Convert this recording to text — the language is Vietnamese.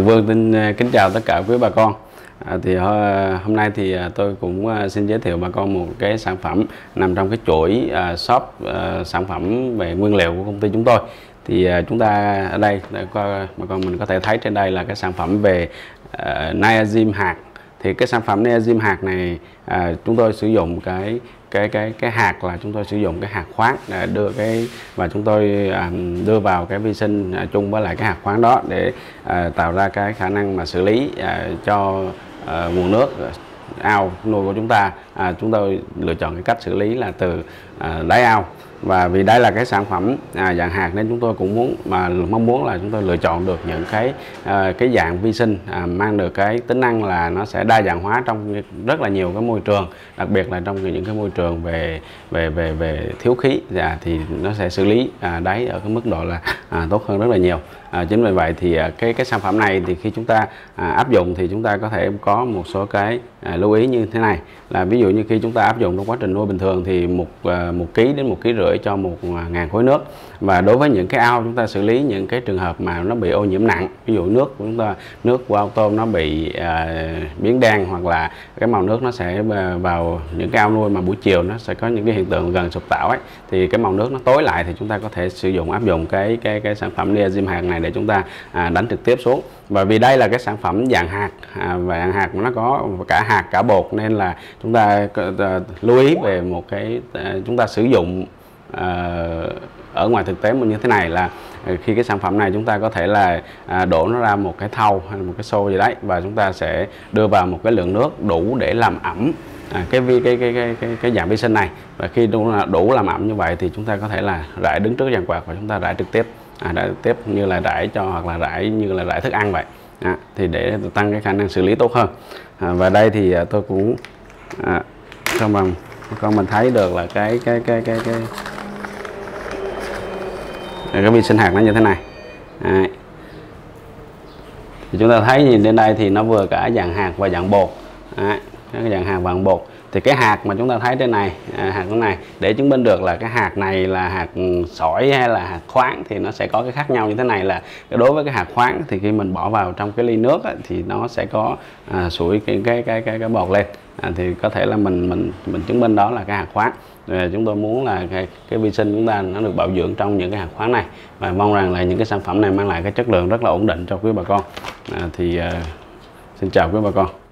Vương xin ờ, kính chào tất cả quý bà con. À, thì ờ, hôm nay thì ờ, tôi cũng xin giới thiệu bà con một cái sản phẩm nằm trong cái chuỗi shop sản phẩm về nguyên liệu của công ty chúng tôi. Thì chúng ta ở đây bà con mình có thể thấy trên đây là cái sản phẩm về uh, niazim hạt. Thì cái sản phẩm niazim hạt này uh, chúng tôi sử dụng cái cái cái cái hạt là chúng tôi sử dụng cái hạt khoáng để đưa cái và chúng tôi à, đưa vào cái vi sinh à, chung với lại cái hạt khoáng đó để à, tạo ra cái khả năng mà xử lý cho nguồn nước ao nuôi của chúng ta. À, chúng tôi lựa chọn cái cách xử lý là từ à, đáy ao và vì đây là cái sản phẩm à, dạng hạt nên chúng tôi cũng muốn mà mong muốn là chúng tôi lựa chọn được những cái à, cái dạng vi sinh à, mang được cái tính năng là nó sẽ đa dạng hóa trong rất là nhiều cái môi trường đặc biệt là trong những cái môi trường về về về về thiếu khí. À, thì nó sẽ xử lý à, đáy ở cái mức độ là à, tốt hơn rất là nhiều. À, chính vì vậy thì à, cái cái sản phẩm này thì khi chúng ta à, áp dụng thì chúng ta có thể có một số cái à, lưu ý như thế này. Là ví dụ như khi chúng ta áp dụng trong quá trình nuôi bình thường thì một à, một ký đến một ký rưỡi cho một à, ngàn khối nước. Và đối với những cái ao chúng ta xử lý những cái trường hợp mà nó bị ô nhiễm nặng ví dụ nước của chúng ta nước của ao tôm nó bị à, biến đen hoặc là cái màu nước nó sẽ vào những cái ao nuôi mà buổi chiều nó sẽ có những cái hiện tượng gần sụp tảo ấy thì cái màu nước nó tối lại thì chúng ta có thể sử dụng áp dụng cái cái cái sản phẩm diazim hạt này để chúng ta à, đánh trực tiếp xuống. Và vì đây là cái sản phẩm dạng hạt à, và dạng hạt nó có cả hạt cả bột nên là chúng ta à, lưu ý về một cái à, chúng ta sử dụng Ờ, ở ngoài thực tế như thế này là ờ, khi cái sản phẩm này chúng ta có thể là à, đổ nó ra một cái thau hay một cái xô gì đấy và chúng ta sẽ đưa vào một cái lượng nước đủ để làm ẩm à, cái, vi, cái, cái, cái, cái, cái dạng vi sinh này. Và khi đủ, đủ làm ẩm như vậy thì chúng ta có thể là rải đứng trước dàn quạt và chúng ta rải trực tiếp à, rải trực tiếp như là rải cho hoặc là rải như là rải thức ăn vậy. À, thì để tăng cái khả năng xử lý tốt hơn. À, và đây thì à, tôi cũng à, cho bằng con mình thấy được là cái cái cái cái cái cái cái vi sinh hạt nó như thế này Đấy. thì chúng ta thấy nhìn lên đây thì nó vừa cả dạng hạt và dạng bột Đấy. cái dạng hạt và dạng bột thì cái hạt mà chúng ta thấy trên này à, hạt này để chứng minh được là cái hạt này là hạt ừ, sỏi hay là hạt khoáng thì nó sẽ có cái khác nhau như thế này là đối với cái hạt khoáng thì khi mình bỏ vào trong cái ly nước á, thì nó sẽ có à, sủi cái cái cái cái, cái bọt lên. À, thì có thể là mình mình mình chứng minh đó là cái hạt khoáng. Và chúng tôi muốn là cái, cái vi sinh chúng ta nó được bảo dưỡng trong những cái hạt khoáng này. Và mong rằng là những cái sản phẩm này mang lại cái chất lượng rất là ổn định cho quý bà con. À, thì à, xin chào quý bà con.